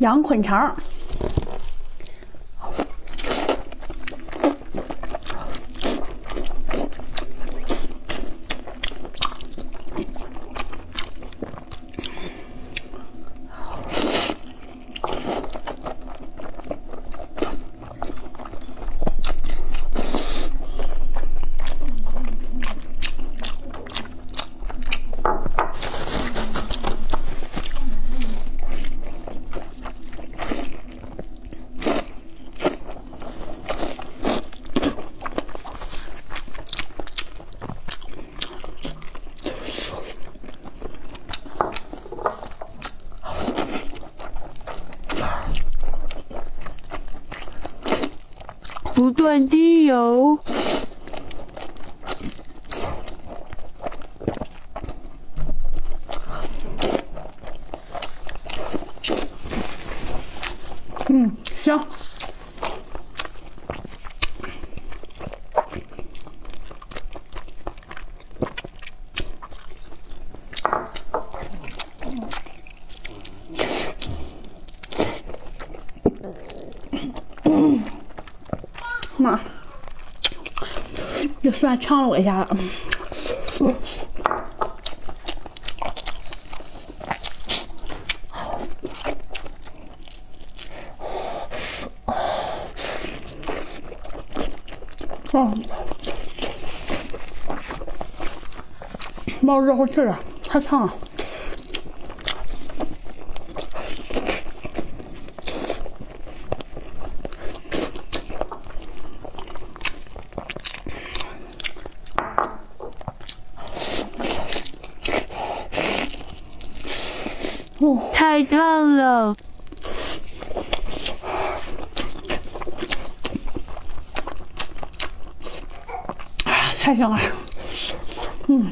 羊捆肠。不断滴油，嗯，香。妈，这蒜呛了我一下子。哦，冒热乎气了，太烫了。太烫了，太香了，嗯。